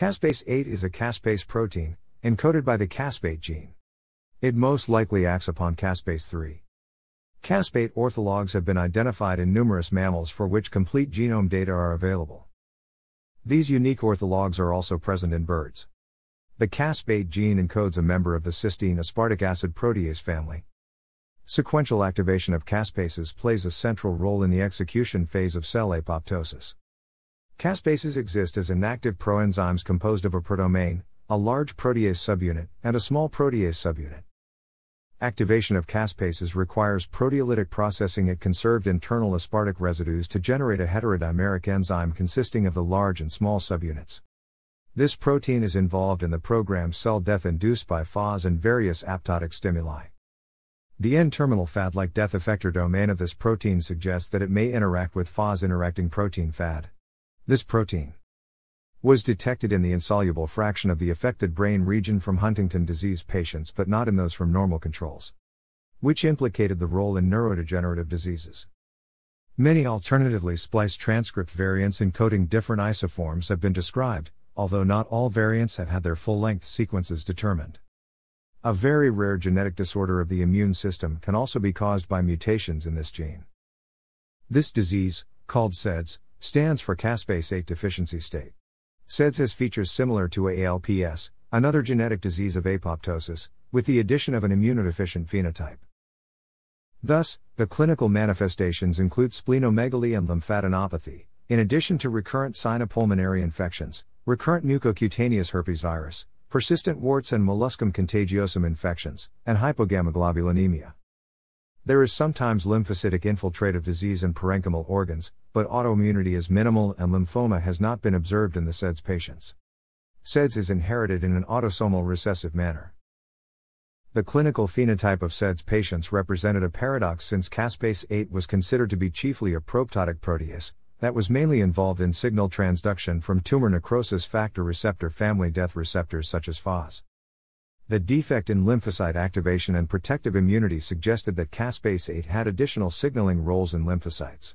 Caspase 8 is a caspase protein, encoded by the caspase gene. It most likely acts upon caspase 3. Caspase orthologs have been identified in numerous mammals for which complete genome data are available. These unique orthologs are also present in birds. The caspase gene encodes a member of the cysteine aspartic acid protease family. Sequential activation of caspases plays a central role in the execution phase of cell apoptosis. Caspases exist as inactive proenzymes composed of a prodomain, a large protease subunit, and a small protease subunit. Activation of caspases requires proteolytic processing at conserved internal aspartic residues to generate a heterodimeric enzyme consisting of the large and small subunits. This protein is involved in the programmed cell death induced by FAS and various apoptotic stimuli. The N terminal FADD like death effector domain of this protein suggests that it may interact with FAS interacting protein FADD. This protein was detected in the insoluble fraction of the affected brain region from Huntington disease patients but not in those from normal controls, which implicated the role in neurodegenerative diseases. Many alternatively spliced transcript variants encoding different isoforms have been described, although not all variants have had their full length sequences determined. A very rare genetic disorder of the immune system can also be caused by mutations in this gene. This disease, called CEDS, stands for caspase 8 deficiency state. CEDS has features similar to ALPS, another genetic disease of apoptosis, with the addition of an immunodeficient phenotype. Thus, the clinical manifestations include splenomegaly and lymphadenopathy, in addition to recurrent sinopulmonary infections, recurrent mucocutaneous herpes virus, persistent warts and molluscum contagiosum infections, and hypogammaglobulinemia. There is sometimes lymphocytic infiltrative disease in parenchymal organs, but autoimmunity is minimal and lymphoma has not been observed in the CEDS patients. CEDS is inherited in an autosomal recessive manner. The clinical phenotype of CEDS patients represented a paradox since caspase 8 was considered to be chiefly a proapoptotic protease that was mainly involved in signal transduction from tumor necrosis factor receptor family death receptors such as FAS. The defect in lymphocyte activation and protective immunity suggested that caspase 8 had additional signaling roles in lymphocytes.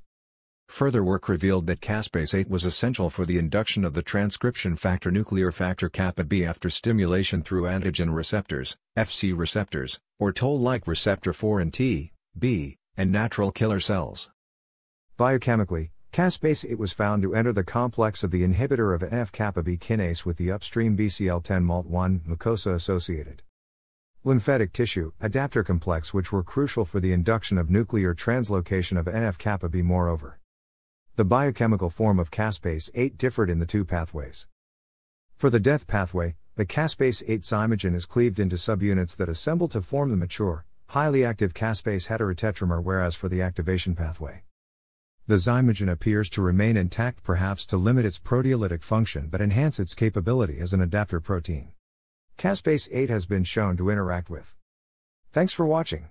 Further work revealed that caspase 8 was essential for the induction of the transcription factor nuclear factor kappa B after stimulation through antigen receptors, FC receptors, or toll-like receptor 4 and T, B, and natural killer cells. Biochemically, Caspase it was found to enter the complex of the inhibitor of NF kappa B kinase with the upstream BCL10 MALT1 mucosa associated lymphatic tissue adaptor complex which were crucial for the induction of nuclear translocation of NF kappa B moreover. The biochemical form of caspase 8 differed in the two pathways. For the death pathway, the caspase 8 zymogen is cleaved into subunits that assemble to form the mature, highly active caspase heterotetramer whereas for the activation pathway the zymogen appears to remain intact perhaps to limit its proteolytic function but enhance its capability as an adapter protein. Caspase 8 has been shown to interact with. Thanks for watching.